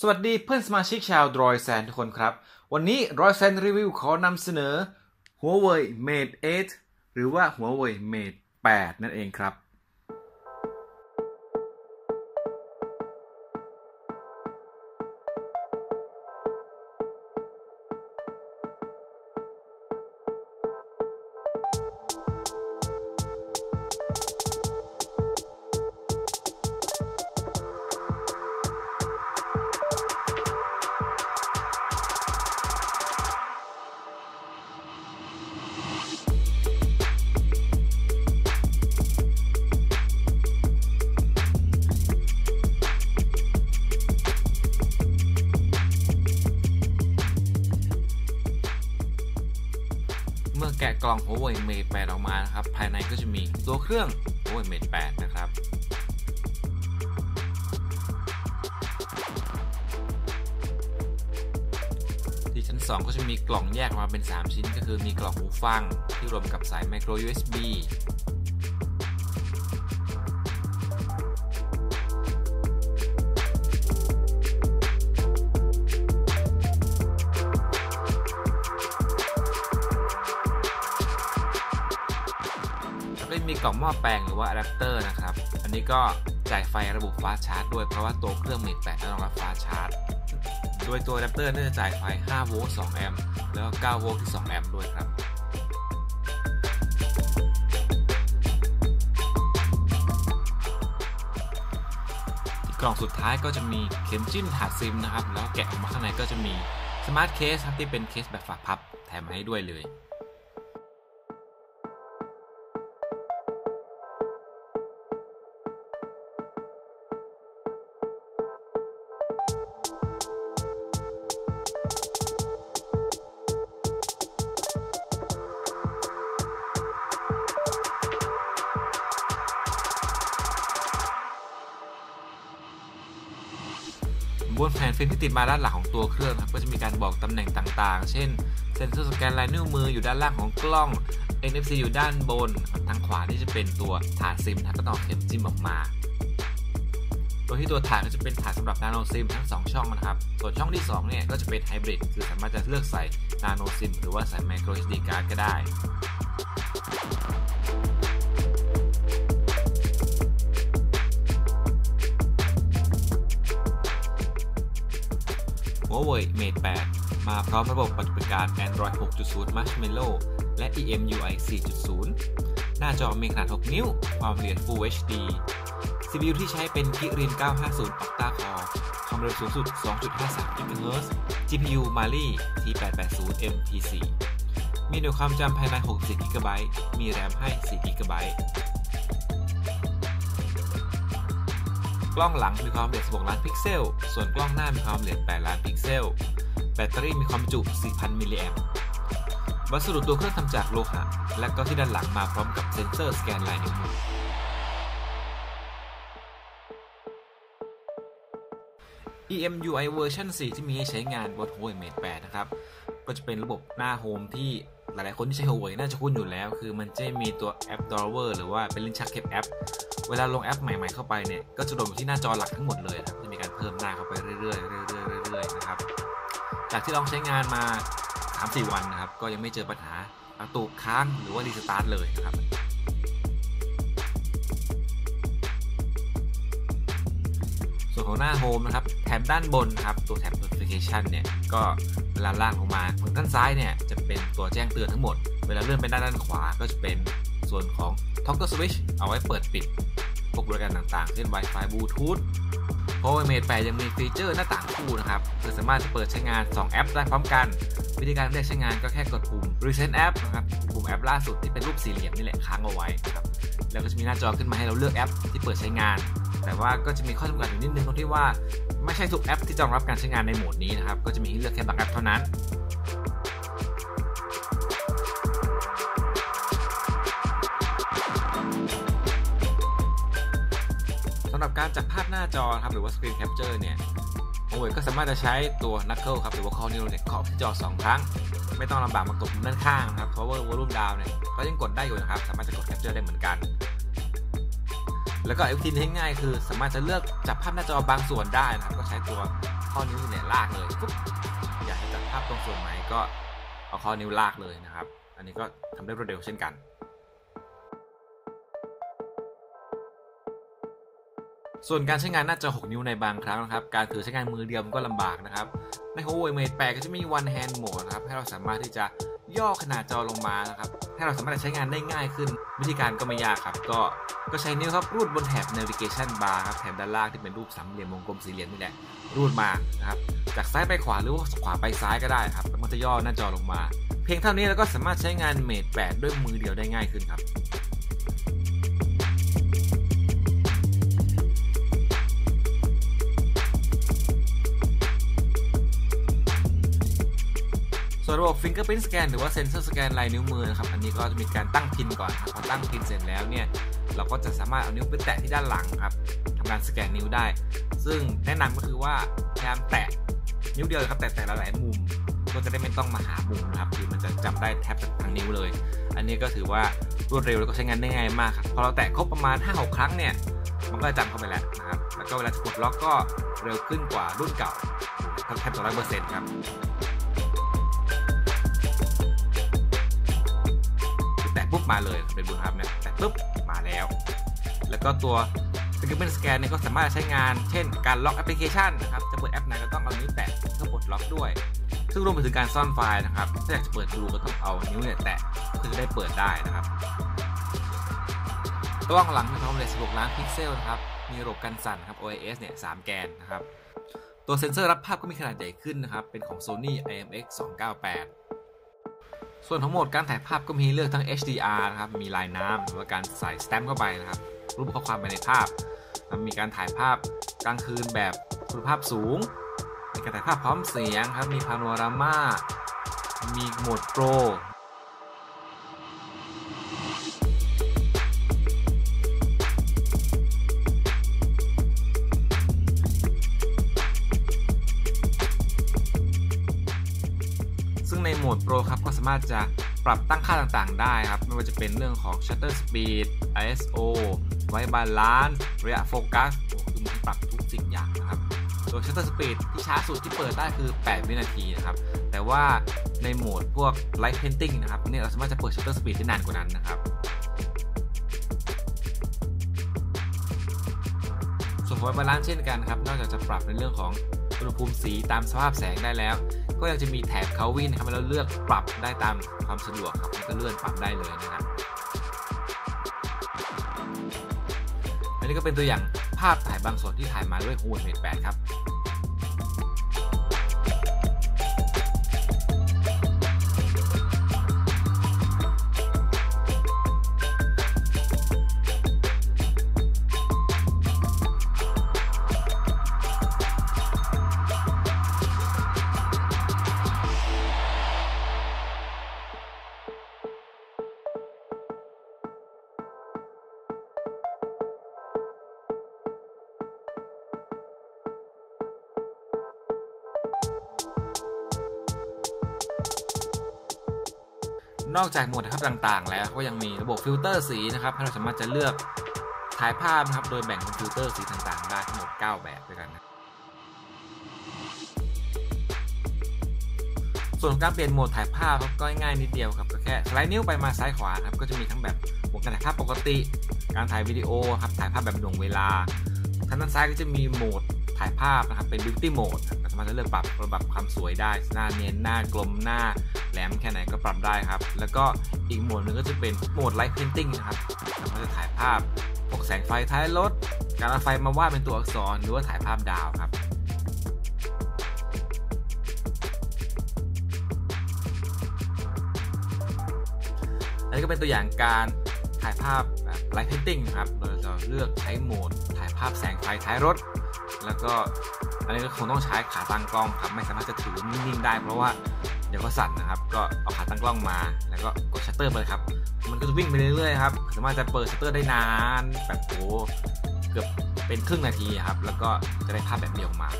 สวัสดีเพื่อนสมาชิกชาวดรอยแซนทุกคนครับ วันนี้ดรอยแซนรีวิวขอนำเสนอ Huawei Mate 8 หรือว่า Huawei Mate 8 นั่นเองครับ เมื่อแกะกล่อง Huawei Mate 8 ออกมานะครับ ภายในก็จะมีตัวเครื่อง Huawei Mate 8 นะครับ ที่ชั้น 2 ก็จะมีกล่องแยกออกมาเป็น 3 ชิ้น ก็คือมีกล่องหูฟังที่รวมกับสาย micro USB กล่องหม้อแปลงหรือว่าอะแดปเตอร์นะครับ อันนี้ก็จ่ายไฟระบบ fast charge ด้วยเพราะว่าตัวเครื่อง Mate 8จะรองรับ fast charge โดยตัวอะแดปเตอร์น่าจะจ่ายไฟ 5 โวลต์ 2 แอมป์ แล้วก็ 9 โวลต์ที่ 2 แอมป์ด้วยครับกล่องสุดท้ายก็จะมีเข็มจิ้มถาดซิมนะครับ แล้วแกะออกมาข้างในก็จะมี smart case ครับที่เป็นเคสแบบฝาพับแถมมาให้ด้วยเลย บนแผ่นฟิล์มที่ติดมาด้านหลังของตัวเครื่องครับก็จะมีการบอกตำแหน่งต่างๆ เช่น เซ็นเซอร์สแกนลายนิ้วมืออยู่ด้านล่างของกล้อง NFC อยู่ด้านบนทางขวานี่จะเป็นตัวถาดซิมทางก็ต่อเข็มจิ้มออกมาโดยที่ตัวถาดก็จะเป็นถาดสำหรับนาโนซิมทั้ง 2 ช่องนะครับ ส่วนช่องที่ 2 เนี่ย ก็จะเป็นไฮบริด คือสามารถจะเลือกใส่นาโนซิมหรือว่าใส่ micro SD card ก็ได้ Huawei Mate 8 มาพร้อมระบบปฏิบัติการ Android 6.0 Marshmallow และ EMUI 4.0 หน้าจอมีขนาด 6 นิ้ว ความละเอียด Full HD CPU ที่ใช้เป็น Kirin 950 Octa Core ความเร็วสูงสุด 2.53 GHz GPU Mali T880 MT4 มีหน่วยความจำภายใน 64 GB มีแรมให้ 4 GB กล้องหลังมีความละเอียด 16 ล้านพิกเซล ส่วนกล้องหน้ามีความละเอียด 8 ล้านพิกเซล แบตเตอรี่มีความจุ 4,000 มิลลิแอมป์ วัสดุตัวเครื่องทำจากโลหะ และก็ที่ด้านหลังมาพร้อมกับเซ็นเซอร์สแกนลายนิ้วมือ EMUI เวอร์ชัน4 ที่มีให้ใช้งานบน Huawei Mate 8 นะครับ ก็จะเป็นระบบหน้า home ที่ หลายๆคนที่ใช้ Huawei น่าจะคุ้นอยู่แล้ว คือมันจะมีตัว app drawer หรือว่าเป็นลิ้นชักเก็บแอป เวลาลงแอปใหม่ๆเข้าไปเนี่ย ก็จะรวมอยู่ที่หน้าจอหลักทั้งหมดเลยนะครับจะมีการเพิ่มหน้าเข้าไปเรื่อยๆเรื่อยๆเรื่อยๆนะครับ จากที่ลองใช้งานมา 3-4 วันนะครับ ก็ยังไม่เจอปัญหากระตุกค้างหรือว่ารีสตาร์ทเลยนะครับส่วนของหน้าโฮมนะครับแถบด้านบนนะครับตัวแถบ notification เนี่ยก็เวลาล่างลงมาฝั่งด้านซ้ายเนี่ยจะเป็นตัวแจ้งเตือนทั้งหมด เวลาเลื่อนไปด้านด้านขวาก็จะเป็นส่วนของ toggle switch เอาไว้เปิดปิดพวกบริการต่างๆ เช่น Wi-Fi Bluetooth เพราะว่า Mate 8ยังมีฟีเจอร์หน้าต่างคู่นะครับคือสามารถจะเปิดใช้งาน 2 แอปได้พร้อมกัน วิธีการเลือกใช้งานก็แค่กดปุ่ม Recent App นะครับปุ่มแอปล่าสุดที่เป็นรูปสี่เหลี่ยมนี่แหละค้างเอาไว้นะครับแล้วก็จะมีหน้าจอขึ้นมาให้เราเลือกแอปที่เปิดใช้งาน แต่ว่าก็จะมีข้อจำกัดอยู่นิดนึงตรงที่ว่าไม่ใช่ทุกแอปที่จะรองรับการใช้งานในโหมดนี้นะครับ ก็จะมีให้เลือกแค่บางแอปเท่านั้นสำหรับการจับภาพหน้าจอครับหรือว่า Screen Capture เนี่ย Huawei ก็สามารถจะใช้ตัว Knuckle ครับหรือว่า Call Neural Net เคาะที่จอ 2 ครั้ง ไม่ต้องลำบากมากดปุ่มด้านข้างนะครับเพราะว่า Volume Down เนี่ยก็ยังกดได้อยู่นะครับ สามารถจะกด Capture ได้เหมือนกัน แล้วก็อีกวิธีที่ง่ายคือ สามารถจะเลือกจับภาพหน้าจอบางส่วนได้นะครับ ก็ใช้ตัวข้อนิ้วเนี่ยลากเลยปุ๊บอยากจะจับภาพตรงส่วนไหนก็เอาข้อนิ้วลากเลยนะครับ อันนี้ก็ทำได้รวดเร็วเช่นกัน ส่วนการใช้งานหน้าจอ6นิ้วในบางครั้งนะครับ การถือใช้งานมือเดียวมันก็ลำบากนะครับ ใน Huawei Mate 8ก็จะมี One Hand Mode นะครับ ให้เราสามารถที่จะย่อขนาดจอลงมานะครับ ให้เราสามารถใช้งานได้ง่ายขึ้น วิธีการก็ไม่ยากครับ ก็ก็ใช้นิ้วครับรูดบนแถบ navigation bar ครับแถบด้านล่างที่เป็นรูปสามเหลี่ยมวงกลมสี่เหลี่ยมนี่แหละรูดมานะครับจากซ้ายไปขวาหรือว่าขวาไปซ้ายก็ได้ครับแล้วมันจะย่อหน้าจอลงมา เพียงเท่านี้เราก็สามารถใช้งาน Mate 8ด้วยมือเดียวได้ง่ายขึ้นครับ ระบบ Fingerprint Scan หรือว่า Sensor Scan ลายนิ้วมือนะครับ อันนี้ก็จะมีการตั้งพินก่อนครับพอตั้งพินเสร็จแล้วเนี่ย เราก็จะสามารถเอานิ้วไปแตะที่ด้านหลังครับทำการสแกนนิ้วได้ ซึ่งแนะนำก็คือว่าพยายามแตะนิ้วเดียวครับ แตะแต่ละหลายมุม ก็จะได้ไม่ต้องมาหามุมนะครับ คือมันจะจำได้แทบทั้งนิ้วเลย อันนี้ก็ถือว่ารวดเร็วแล้วก็ใช้งานได้ง่ายมากครับ พอเราแตะครบประมาณ 5-6 ครั้งเนี่ย มันก็จะจำเข้าไปแล้วนะครับ แล้วก็เวลาจะกดล็อกก็เร็วขึ้นกว่ารุ่นเก่าแทบจะร้อยเปอร์เซ็นต์ครับ มาเลยเป็นบุญครับเนี่ยแตะปุ๊บมาแล้ว แล้วก็ตัว Fingerprint Scan เนี่ยก็สามารถใช้งานเช่นการล็อกแอปพลิเคชันนะครับจะเปิดแอปไหนก็ต้องเอานิ้วแตะเพื่อปลดล็อกด้วย ซึ่งรวมไปถึงการซ่อนไฟล์นะครับถ้าอยากจะเปิดดูก็ต้องเอานิ้วเนี่ยแตะเพื่อจะได้เปิดได้นะครับกล้องหลังมีความละเอียด16 ล้านพิกเซลนะครับมีระบบกันสั่นครับ OIS เนี่ย3แกนนะครับตัวเซ็นเซอร์รับภาพก็มีขนาดใหญ่ขึ้นนะครับเป็นของ Sony IMX 298 ส่วนทั้งหมดการถ่ายภาพก็มีเลือกทั้ง HDR นะครับ มีลายน้ำหรือว่าการใส่สแตมป์เข้าไปนะครับ รูปข้อความไปในภาพ มีการถ่ายภาพกลางคืนแบบคุณภาพสูง มีการถ่ายภาพพร้อมเสียงครับ มีพาโนรามา มีโหมดโปร ดโปรครับก็สามารถจะปรับตั้งค่าต่างๆ ได้ครับ ไม่ว่าจะเป็นเรื่องของ shutter speed ISO white balance ระยะโฟกัสคือมันปรับทุกสิ่งอย่างนะครับตัว shutter speed ที่ช้าสุดที่เปิดได้คือ 8 วินาทีนะครับ แต่ว่าในโหมดพวก light painting นะครับเนี่ยเราสามารถจะเปิด shutter speed ได้นานกว่านั้นนะครับส่วน white balance เช่นกันครับ นอกจากจะปรับในเรื่องของอุณหภูมิสีตามสภาพแสงได้แล้ว ก็ยังจะมีแถบเขาวินนะครับแล้วเลือกปรับได้ตามความสะดวกครับก็เลื่อนปรับได้เลยนะครับอันนี้ก็เป็นตัวอย่างภาพถ่ายบางส่วนที่ถ่ายมาด้วย Huawei Mate 8ครับ นอกจากโหมดถ่ายภาพต่างๆ แล้วก็ยังมีระบบฟิลเตอร์สีนะครับให้เราสามารถจะเลือกถ่ายภาพนะครับโดยแบ่งเป็นฟิลเตอร์สีต่างๆ ได้ทั้งหมด 9 แบบด้วยกันนะส่วนการเปลี่ยนโหมดถ่ายภาพก็ง่ายนิดเดียวครับก็แค่สไลด์นิ้วไปมาซ้ายขวาครับก็จะมีทั้งแบบโหมดการถ่ายภาพปกติ การถ่ายวิดีโอครับถ่ายภาพแบบหน่วงเวลาทางด้านซ้ายก็จะมีโหมดถ่ายภาพนะครับเป็น beauty mode สามารถเลือกปรับระดับความสวยได้ หน้าเนียนหน้ากลมหน้าแหลมแค่ไหนก็ปรับได้ครับ แล้วก็อีกโหมดหนึ่งก็จะเป็นโหมด light painting นะครับสามารถจะถ่ายภาพพวกแสงไฟท้ายรถ การเอาไฟมาวาดเป็นตัวอักษร หรือว่าถ่ายภาพดาวครับอันนี้ก็เป็นตัวอย่างการถ่ายภาพแบบ light painting นะครับ โดยเราเลือกใช้โหมดถ่ายภาพแสงไฟท้ายรถ แล้วก็ อันนี้ก็คงต้องใช้ขาตั้งกล้องครับไม่สามารถจะถือนิ่งๆได้ เพราะว่าเดี๋ยวก็สั่นนะครับ ก็เอาขาตั้งกล้องมา แล้วก็กดชัตเตอร์ไปเลยครับ มันก็จะวิ่งไปเรื่อยๆครับสามารถจะเปิดชัตเตอร์ได้นานแบบโอ้เกือบเป็นครึ่งนาทีครับแล้วก็จะได้ภาพแบบเดียวมา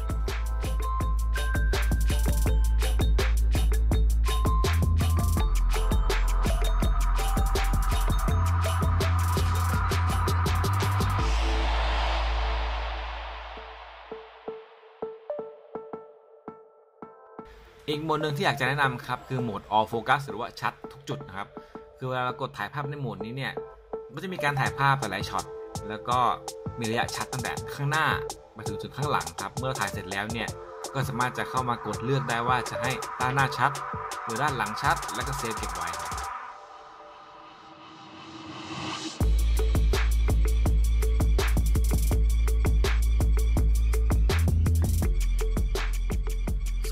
อีกโหมดหนึ่งที่อยากจะแนะนำครับ คือโหมด all focus หรือว่าชัดทุกจุดนะครับ คือเวลาเรากดถ่ายภาพในโหมดนี้เนี่ยก็จะมีการถ่ายภาพหลายช็อตแล้วก็มีระยะชัดตั้งแต่ข้างหน้ามาถึงจุดข้างหลังครับ เมื่อถ่ายเสร็จแล้วเนี่ยก็สามารถจะเข้ามากดเลือกได้ว่าจะให้ด้านหน้าชัด หรือด้านหลังชัด แล้วก็เซฟเก็บไว้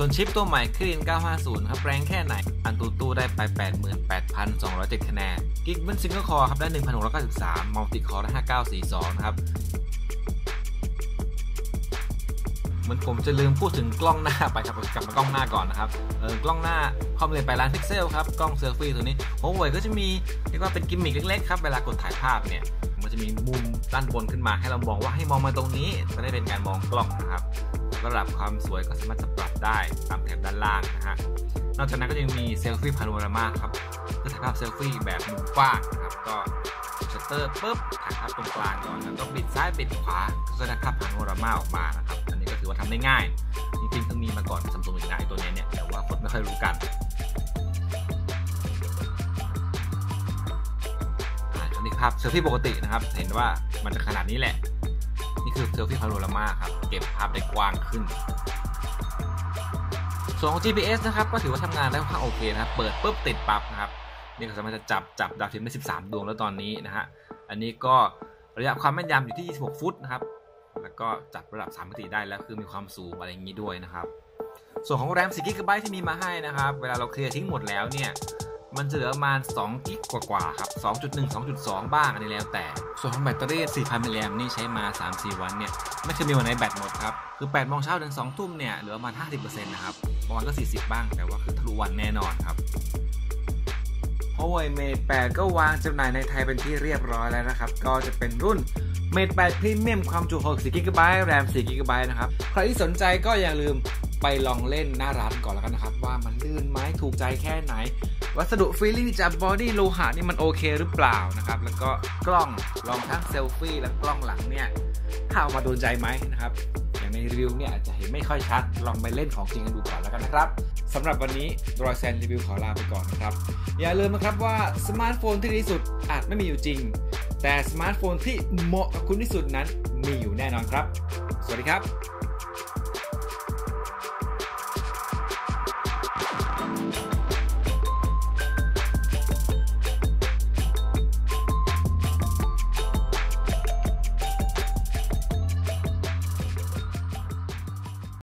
ส่วนชิปตัวใหม่ Kirin 950 ครับ แรงแค่ไหน AnTuTu ได้ไป 88,207 คะแนน Geekbench single core ครับ ได้ 1,693 multi core ได้ 5942 นะครับเหมือนผมจะลืมพูดถึงกล้องหน้าไปครับกลับมากล้องหน้าก่อนนะครับเออกล้องหน้าความละเอียด 8 ล้านพิกเซลครับ กล้องเซลฟี่ตัวนี้โฮเว่ยก็จะมีเรียกว่าเป็นกิมมิคเล็กๆครับ เวลากดถ่ายภาพเนี่ย มันจะมีมุมด้านบนขึ้นมาให้เรามองว่าให้มองมาตรงนี้จะได้เป็นการมองกล้องนะครับ ระดับความสวยก็สามารถจะปรับได้ตามแถบด้านล่างนะฮะ นอกจากนั้นก็ยังมีเซลฟี่พาโนรามาครับก็ถ่ายภาพเซลฟี่แบบมุมกว้างนะครับ ก็ชัตเตอร์ปุ๊บถ่ายภาพตรงกลางก่อนแล้วก็บิดซ้ายบิดขวาก็จะได้ภาพพาโนรามาออกมานะครับ อันนี้ก็ถือว่าทำได้ง่ายจริงๆคือมีมาก่อนซัมซุงอีกนะไอตัวนี้เนี่ยแต่ว่าคนไม่ค่อยรู้กันอันนี้ภาพเซลฟี่ปกตินะครับ เห็นว่ามันจะขนาดนี้แหละ นี่คือเซลฟี่พาโนรามาครับ เก็บภาพได้กว้างขึ้น ส่วนของ GPS นะครับ ก็ถือว่าทำงานได้ค่อนข้างโอเคนะครับ เปิดปุ๊บติดปั๊บนะครับ นี่ก็สามารถจะจับจับดาวเทียมได้ 13 ดวงแล้วตอนนี้นะฮะ อันนี้ก็ระยะความแม่นยำอยู่ที่ 26 ฟุตนะครับ แล้วก็จับระดับ3มิติได้แล้วคือมีความสูงอะไรอย่างนี้ด้วยนะครับ ส่วนของแรม 4 g b ที่มีมาให้นะครับ เวลาเราเคลียร์ทิ้งหมดแล้วเนี่ย มันจะเหลือประมาณ2กิกกว่าๆครับ 2.1 2.2 บ้างอันนี้แล้วแต่ ส่วนของแบตเตอรี่ 4,000มิลลิแอมนี่ใช้มา 3-4 วันเนี่ย ไม่เคยมีวันไหนแบตหมดครับ คือ8โมงเช้าถึง2ทุ่มเนี่ยเหลือประมาณ 50%นะครับบางวันก็ 40 บ้าง แต่ว่าคือทะลุวันแน่นอนครับ Huawei Mate 8 ก็วางจำหน่ายในไทยเป็นที่เรียบร้อยแล้วนะครับ ก็จะเป็นรุ่น Mate 8 Premium ความจุ 64 GB RAM 4 GB นะครับ ใครที่สนใจก็อย่าลืม ไปลองเล่นหน้าร้านก่อนแล้วกันนะครับ ว่ามันลื่นไหมถูกใจแค่ไหน วัสดุ feeling จาก body โลหะนี่มันโอเคหรือเปล่านะครับ แล้วก็กล้องลองทั้งเซลฟี่และกล้องหลังเนี่ยถ้าเอามาโดนใจไหมนะครับอย่างในรีวิวเนี่ยอาจจะเห็นไม่ค่อยชัด ลองไปเล่นของจริงกันดูก่อนแล้วกันนะครับสำหรับวันนี้รอยแซนรีวิวขอลาไปก่อนนะครับ อย่าลืมนะครับว่าสมาร์ทโฟนที่ดีสุดอาจไม่มีอยู่จริง แต่สมาร์ทโฟนที่เหมาะกับคุณที่สุดนั้นมีอยู่แน่นอนครับ สวัสดีครับ